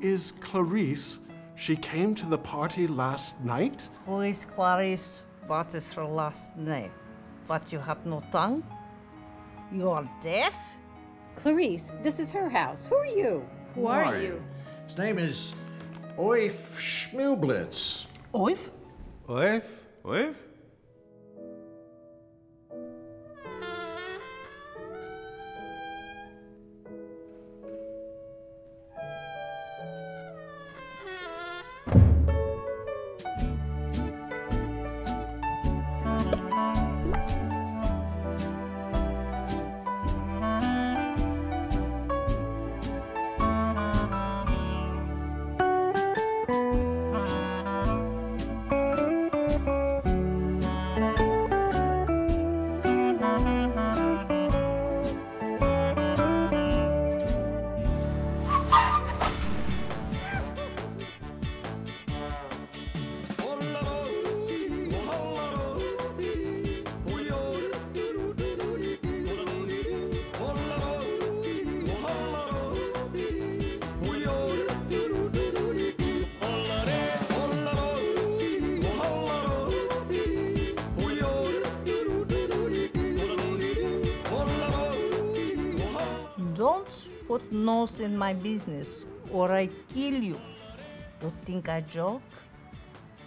is Clarice? She came to the party last night? Who is Clarice? What is her last name? What, you have no tongue? You are deaf? Clarice, this is her house. Who are you? Who are you? His name is Oif Schmilblitz. Oif? Oif? Oif? Don't put nose in my business or I kill you. You think I joke?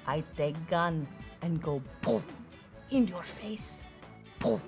I take gun and go boom in your face. Boom.